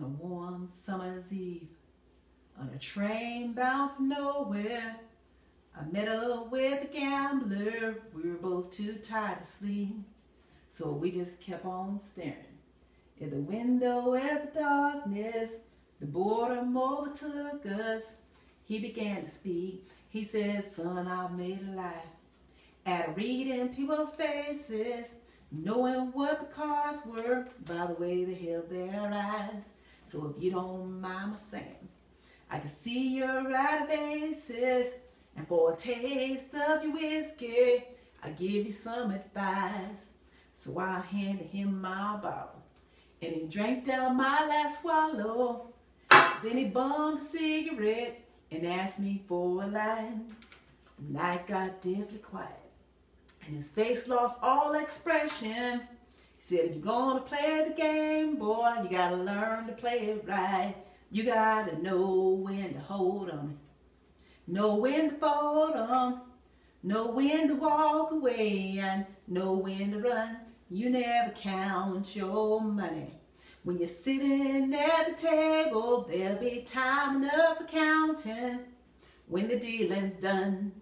on a warm summer's eve on a train bound for nowhere. I met up with a gambler. We were both too tired to sleep, so we just kept on staring. In the window at the darkness, the boredom overtook us. He began to speak. He said, son, I've made a life at reading people's faces, knowing what the cards were by the way they held their eyes. So if you don't mind my saying, I can see your right faces, and for a taste of your whiskey, I give you some advice. So I handed him my bottle, and he drank down my last swallow. Then he bummed a cigarette and asked me for a light. The night got deathly quiet, and his face lost all expression. Said, if you're gonna play the game, boy, you gotta learn to play it right. You gotta know when to hold 'em, know when to fold 'em, know when to walk away, and know when to run. You never count your money. When you're sitting at the table, there'll be time enough for counting when the dealing's done.